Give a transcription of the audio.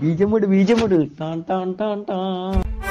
ബീജമുട് ബീജമുട് ടാൻ ടാൻ ടാൻ ടാൻ.